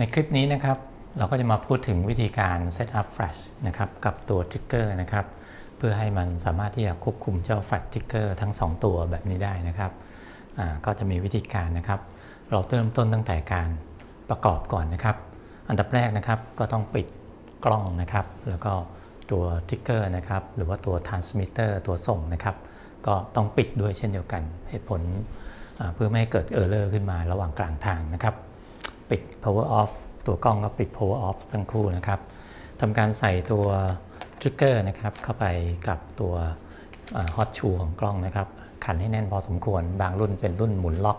ในคลิปนี้นะครับเราก็จะมาพูดถึงวิธีการ set up flash นะครับกับตัว trigger นะครับเพื่อให้มันสามารถที่จะควบคุมเจ้า flash trigger ทั้ง 2 ตัวแบบนี้ได้นะครับก็จะมีวิธีการนะครับ เราเริ่มต้นตั้งแต่การประกอบก่อนนะครับ อันดับแรกนะครับก็ต้องปิดกล้องนะครับ แล้วก็ตัว trigger นะครับหรือว่าตัว transmitter ตัวส่งนะครับ ก็ต้องปิดด้วยเช่นเดียวกันเหตุผลเพื่อไม่ให้เกิด error ขึ้นมาระหว่างกลางทางนะครับ ปิด power off ตัวกล้องก็ปิด power off ทั้งคู่นะครับทำการใส่ตัว trigger นะครับเข้าไปกับตัว hot shoe ของกล้องนะครับ ขันให้แน่นพอสมควร บางรุ่นเป็นรุ่นหมุนล็อก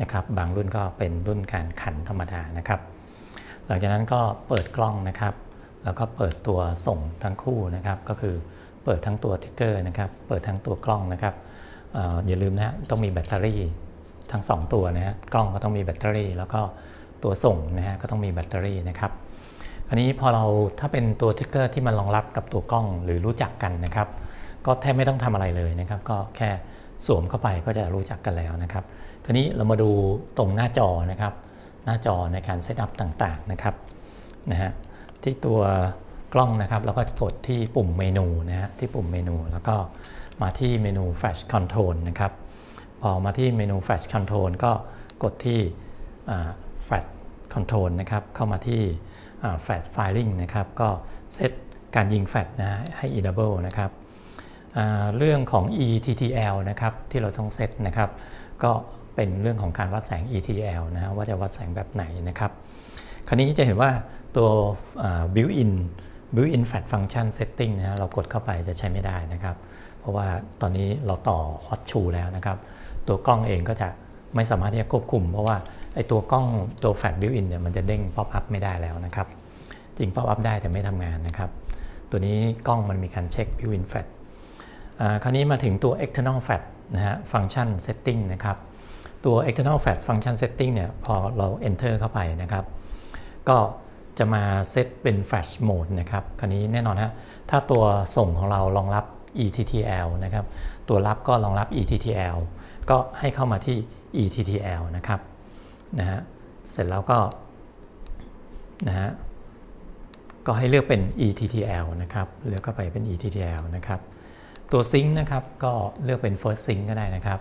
นะครับบางรุ่นก็เป็นรุ่นการขันธรรมดานะครับ หลังจากนั้นก็เปิดกล้องนะครับ แล้วก็เปิดตัวส่งทั้งคู่นะครับ ก็คือเปิดทั้งตัว trigger นะครับ เปิดทั้งตัวกล้องนะครับอย่าลืมนะต้องมีแบตเตอรี่ทั้ง 2 ตัวนะฮะกล้องก็ต้องมีแบตเตอรี่ แล้วก็ ตัวส่งนะฮะก็ต้องมีแบตเตอรี่นะครับอันนี้พอเราถ้าเป็นตัว trigger ที่มันรองรับกับตัวกล้องหรือรู้จักกันนะครับ ก็แทบไม่ต้องทำอะไรเลยนะครับ ก็แค่สวมเข้าไปก็จะรู้จักกันแล้วนะครับทีนี้เรามาดูตรงหน้าจอนะครับ หน้าจอในการ set up ต่างๆนะครับนะฮะที่ตัวกล้องนะครับเราก็กดที่ปุ่มเมนูนะฮะที่ปุ่มเมนู แล้วก็มาที่เมนู Flash Control นะครับ พอมาที่เมนู Flash Control ก็กดที่ Flash Control นะครับเข้ามาที่ Flash Filing นะครับก็เซตการยิงแฟลชนะให้ enable นะครับเรื่องของ ETTL นะครับที่เราต้องเซตนะครับ ก็เป็นเรื่องของการวัดแสง ETL นะว่าจะวัดแสงแบบไหนนะครับ คราวนี้จะเห็นว่าตัว built-in built-in flash function setting นะเรากดเข้าไปจะใช้ไม่ได้นะครับ เพราะว่าตอนนี้เราต่อ hot shoe แล้วนะครับ ตัวกล้องเองก็จะ ไม่สามารถที่จะควบคุม เพราะว่าไอตัวกล้องตัว flash built-in เนี่ยมันจะเด้ง pop up ไม่ได้แล้วนะครับ จริง pop up ได้แต่ไม่ทำงานนะครับ ตัวนี้กล้องมันมีการเช็ค built-in flash คราวนี้มาถึงตัว external flash นะฮะ function setting นะครับ ตัว external flash function setting เนี่ยพอเรา enter เข้าไปนะครับ ก็จะมาเซตเป็น flash mode นะครับ คราวนี้แน่นอนฮะ ถ้าตัวส่งของเรารองรับ ETTL นะครับ ตัวรับก็รองรับ ETTL ก็ให้เข้ามาที่ ETTL นะครับนะฮะเสร็จแล้วก็นะฮะก็ให้เลือกเป็น ETTL นะครับเลือกเข้าไปเป็น ETTL นะครับตัวซิงค์นะครับก็เลือกเป็น first sync ก็ได้นะครับ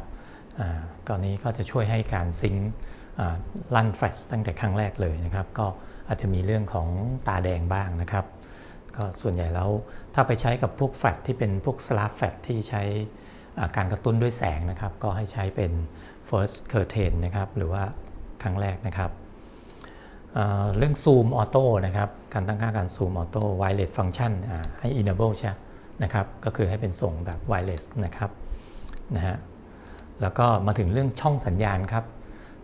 ตอนนี้ก็จะช่วยให้การซิงค์ลั่นแฟลชตั้งแต่ครั้งแรกเลยนะครับ ก็อาจจะมีเรื่องของตาแดงบ้างนะครับ ก็ส่วนใหญ่แล้วถ้าไปใช้กับพวกแฟลชที่เป็นพวกสลับแฟลชที่ใช้ การกระตุ้นด้วยแสงนะครับ ก็ให้ใช้เป็น first curtain นะครับ หรือว่าครั้งแรกนะครับเรื่องซูมออโต้นะครับ การตั้งค่าการซูมออโต้ wireless function ให้ enable ใช่นะครับ ก็คือให้เป็นส่งแบบ wireless นะครับ นะฮะ แล้วก็มาถึงเรื่องช่องสัญญาณครับ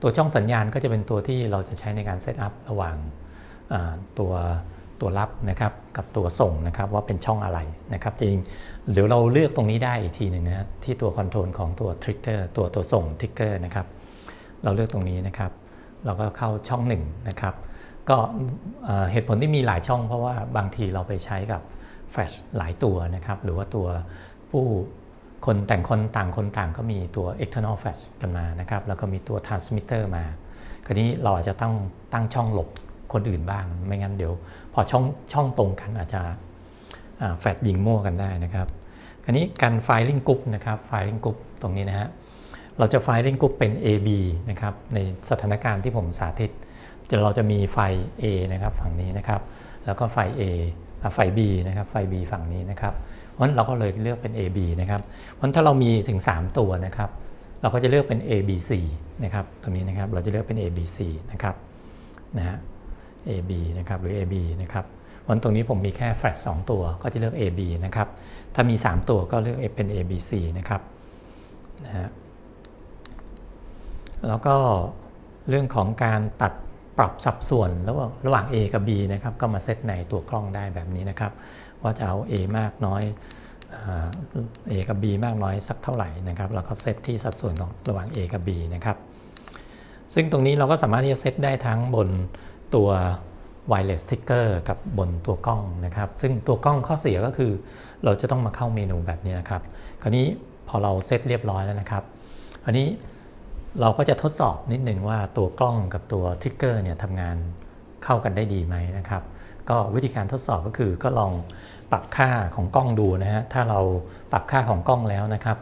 ตัวช่องสัญญาณก็จะเป็นตัวที่เราจะใช้ในการ setup ระหว่างตัวตัวรับนะครับ กับตัวส่งนะครับว่าเป็นช่องอะไรนะครับซึ่งเดี๋ยวเราเลือกตรงนี้ได้อีกทีหนึ่งนะที่ตัว control ของตัว trigger ตัวตัวส่ง trigger นะครับเราเลือกตรงนี้นะครับ เราก็เข้าช่อง1นะครับก็เหตุผลที่มีหลายช่องเพราะว่าบางทีเราไปใช้กับแฟลชหลายตัวนะครับหรือว่าตัวผู้คนแต่งคนต่างคนต่างก็มีตัว external flash กันมานะครับแล้วก็มีตัว transmitter มา คราวนี้เราอาจจะต้องตั้งช่องหลบ คนอื่นบ้าง ไม่งั้นเดี๋ยว พอช่องช่องตรงกันอาจจะแฟลชยิงมั่วกันได้นะครับอันนี้การ firing group นะครับ firing group ตรงนี้นะฮะเราจะ firing group เป็น AB นะครับในสถานการณ์ที่ผมสาธิตจะเราจะมีไฟ A นะครับฝั่งนี้นะครับแล้วก็ไฟ A ไฟ B นะครับไฟ B ฝั่งนี้นะครับเพราะฉะนั้นเราก็เลยเลือกเป็น AB นะครับเพราะฉะนั้นถ้าเรามีถึง 3 ตัวนะครับเราก็จะเลือกเป็น ABC นะครับตรงนี้นะครับเราจะเลือกเป็น ABC นะครับนะฮะ AB นะครับหรือ AB นะครับวันตรงนี้ผมมีแค่แฟลช2ตัวก็จะเลือก AB นะครับ ถ้ามี 3 ตัวก็เลือกเป็น ABC นะครับนะฮะแล้วก็เรื่องของการตัดปรับสัดส่วนระหว่างระหว่าง A กับ B นะครับก็มาเซตในตัวกล้องได้แบบนี้นะครับ ว่าจะเอา A มากน้อย A กับ B มากน้อยสักเท่าไหร่นะครับแล้วก็เซตที่สัดส่วนของระหว่าง A กับ B นะครับ ซึ่งตรงนี้เราก็สามารถที่จะเซตได้ทั้งบน ตัว wireless ticker กับบนตัวกล้องนะครับ ซึ่งตัวกล้องข้อเสียก็คือ เราจะต้องมาเข้าเมนูแบบนี้นะครับ คราวนี้พอเราเซตเรียบร้อยแล้วนะครับ อันนี้เราก็จะทดสอบนิดนึงว่าตัวกล้องกับตัวทิกเกอร์เนี่ยทำงานเข้ากันได้ดีไหมนะครับ ก็วิธีการทดสอบก็คือก็ลองปรับค่าของกล้องดูนะฮะ ถ้าเราปรับค่าของกล้องแล้วนะครับ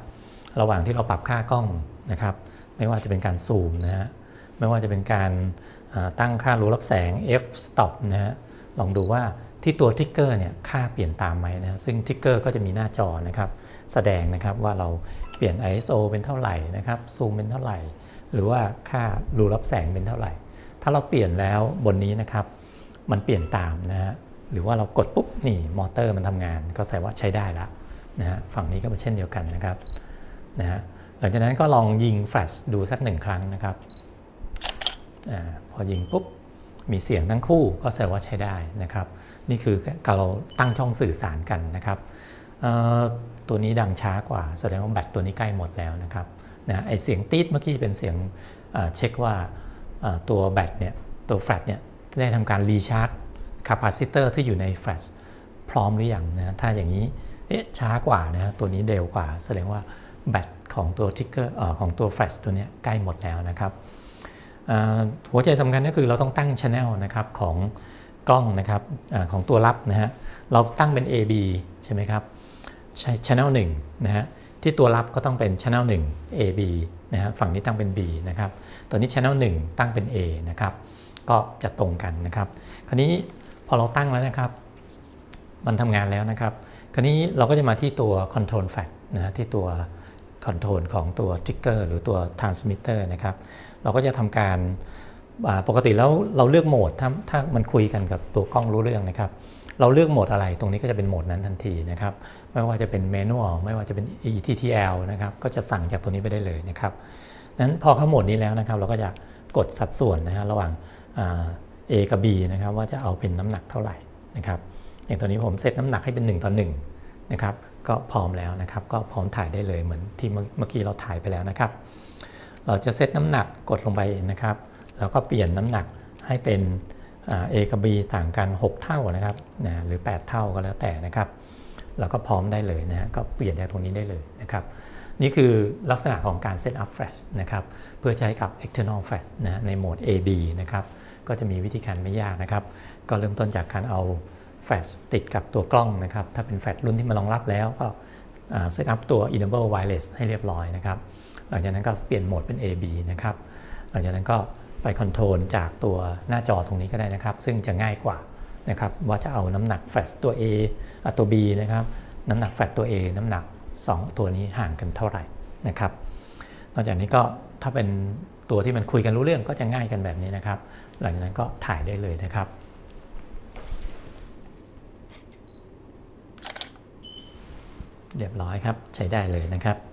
ระหว่างที่เราปรับค่ากล้องนะครับ ไม่ว่าจะเป็นการซูมนะฮะ ไม่ว่าจะเป็นการ ตั้งค่ารูรับแสง f stop นะฮะลองดูว่าที่ตัว trigger เนี่ยค่าเปลี่ยนตามไหมนะซึ่ง trigger ก็จะมีหน้าจอนะครับแสดงนะครับว่าเราเปลี่ยน ISO เป็นเท่าไหร่นะครับซูมเป็นเท่าไหร่ หรือว่าค่ารูรับแสงเป็นเท่าไหร่ ถ้าเราเปลี่ยนแล้วบนนี้นะครับ มันเปลี่ยนตามนะฮะหรือว่าเรากดปุ๊บนี่มอเตอร์มันทำงาน ก็แสดงว่าใช้ได้แล้วนะฮะฝั่งนี้ก็เป็นเช่นเดียวกันนะครับนะฮะหลังจากนั้นก็ลองยิงแฟลชดูสักหนึ่งครั้งนะครับพอ พ อยิงปุ๊บมีเสียงทั้งคู่ก็แสดงว่าใช้ได้นะครับ นี่คือการเราตั้งช่องสื่อสารกันนะครับตัวนี้ดังช้ากว่าแสดงว่าแบตตัวนี้ใกล้หมดแล้วนะครับนะไอ้เสียงติ๊ดเมื่อกี้เป็นเสียงเช็คว่าตัวแบตเนี่ยตัวแฟลชเนี่ยได้ทำการรีชาร์จ capacitor ที่อยู่ในแฟลชพร้อมหรือยังนะถ้าอย่างนี้เอ๊ะช้ากว่านะตัวนี้เร็วกว่า แสดงว่าแบตของตัวทิกเกอร์ของตัวแฟลชตัวนี้ใกล้หมดแล้วนะครับ หัวใจสำคัญก็คือเราต้องตั้งช anel นะครับของกล้องนะครับอของตัวรับนะฮะเราตั้งเป็น AB ใช่ไหมครับใช้ channel 1นะฮะที่ตัวรับก็ต้องเป็น channel 1 AB นะฮะฝั่งนี้ตั้งเป็น B นะครับตอนนี้ channel 1 ตั้งเป็น A นะครับก็จะตรงกันนะครับ คราวนี้พอเราตั้งแล้วนะครับ มันทำงานแล้วนะครับ คราวนี้เราก็จะมาที่ตัว control fact นะฮะที่ตัว คอนโทรลของตัว trigger หรือตัว transmitter นะครับ เราก็จะทำการปกติแล้วเราเลือกโหมดถ้าถ้ามันคุยกันกับตัวกล้องรู้เรื่องนะครับ เราเลือกโหมดอะไรตรงนี้ก็จะเป็นโหมดนั้นทันทีนะครับ ไม่ว่าจะเป็น manual ไม่ว่าจะเป็น ETTL นะครับ ก็จะสั่งจากตัวนี้ไปได้เลยนะครับนั้นพอเข้าโหมดนี้แล้วนะครับ เราก็จะกดสัดส่วนนะฮะระหว่าง A กับ B นะครับ ว่าจะเอาเป็นน้ำหนักเท่าไหร่นะครับ อย่างตัวนี้ผมเซตน้ำหนักให้เป็น1ต่อ1นะครับ ก็พร้อมแล้วนะครับ ก็พร้อมถ่ายได้เลยเหมือนที่เมื่อกี้เราถ่ายไปแล้วนะครับ เราจะเซตน้ำหนักกดลงไปนะครับ แล้วก็เปลี่ยนน้ำหนักให้เป็น A กับ B ต่างกัน 6 เท่านะครับนะหรือ 8 เท่าก็แล้วแต่นะครับเราก็พร้อมได้เลยนะฮะก็เปลี่ยนจากตรงนี้ได้เลยนะครับ นี่คือลักษณะของการ setup แฟลชนะครับ เพื่อใช้กับ external flash นะในโหมด AB นะครับ ก็จะมีวิธีการไม่ยากนะครับ ก็เริ่มต้นจากการเอา แฟลชติดกับตัวกล้องนะครับ ถ้าเป็นแฟลชรุ่นที่มารองรับแล้วก็ setup ตัว enable wireless ให้เรียบร้อยนะครับ หลังจากนั้นก็เปลี่ยนโหมดเป็น AB นะครับ หลังจากนั้นก็ไป control จากตัวหน้าจอตรงนี้ก็ได้นะครับ ซึ่งจะง่ายกว่านะครับว่าจะเอาน้ำหนักแฟลชตัว A ตัว B นะครับ น้ำหนักแฟลชตัว A น้ำหนัก 2 ตัวนี้ห่างกันเท่าไหร่นะครับ นอกจากนี้ก็ถ้าเป็นตัวที่มันคุยกันรู้เรื่องก็จะง่ายกันแบบนี้นะครับ หลังจากนั้นก็ถ่ายได้เลยนะครับ เรียบร้อยครับ ใช้ได้เลยนะครับ